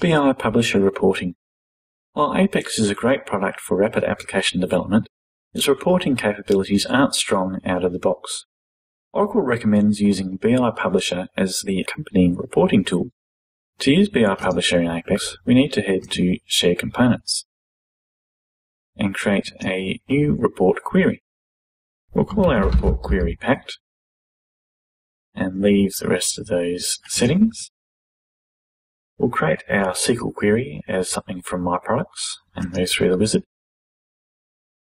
BI Publisher Reporting While Apex is a great product for rapid application development, its reporting capabilities aren't strong out of the box. Oracle recommends using BI Publisher as the accompanying reporting tool. To use BI Publisher in Apex, we need to head to Shared Components and create a new report query. We'll call our report query packed and leave the rest of those settings. We'll create our SQL query as something from My Products and move through the wizard.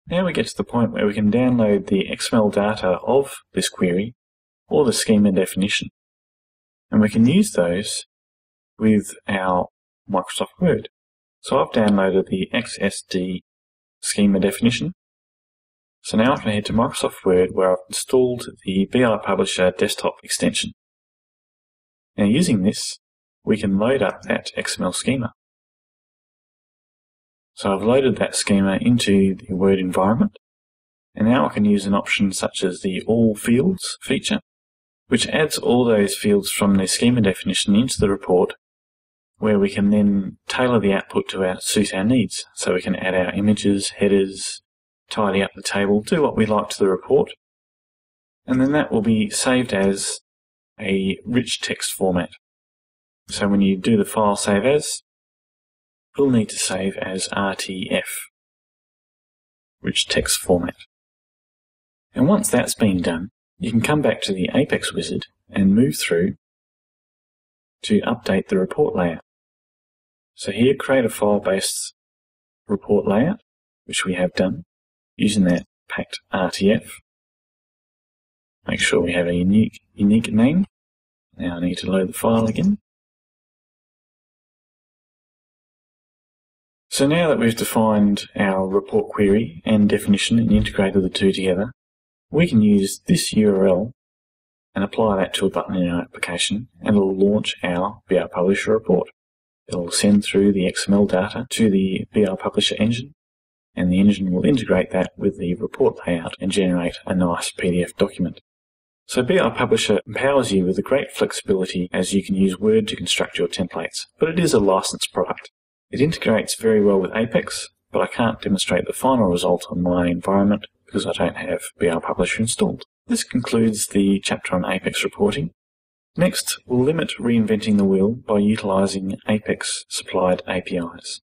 Now we get to the point where we can download the XML data of this query or the schema definition. And we can use those with our Microsoft Word. So I've downloaded the XSD schema definition. So now I can head to Microsoft Word where I've installed the BI Publisher desktop extension. Now using this, we can load up that XML schema. So I've loaded that schema into the Word environment, and now I can use an option such as the All Fields feature, which adds all those fields from the schema definition into the report, where we can then tailor the output to our, suit our needs. So we can add our images, headers, tidy up the table, do what we like to the report, and then that will be saved as a rich text format. So when you do the file save as, you'll need to save as RTF, rich text format. And once that's been done, you can come back to the Apex wizard and move through to update the report layout. So here, create a file-based report layout, which we have done using that packed RTF. Make sure we have a unique, unique name. Now I need to load the file again. So now that we've defined our report query and definition and integrated the two together, we can use this URL and apply that to a button in our application and it'll launch our BI Publisher report. It'll send through the XML data to the BI Publisher engine and the engine will integrate that with the report layout and generate a nice PDF document. So BI Publisher empowers you with a great flexibility as you can use Word to construct your templates, but it is a licensed product. It integrates very well with Apex, but I can't demonstrate the final result on my environment because I don't have BI Publisher installed. This concludes the chapter on Apex reporting. Next, we'll limit reinventing the wheel by utilizing Apex supplied APIs.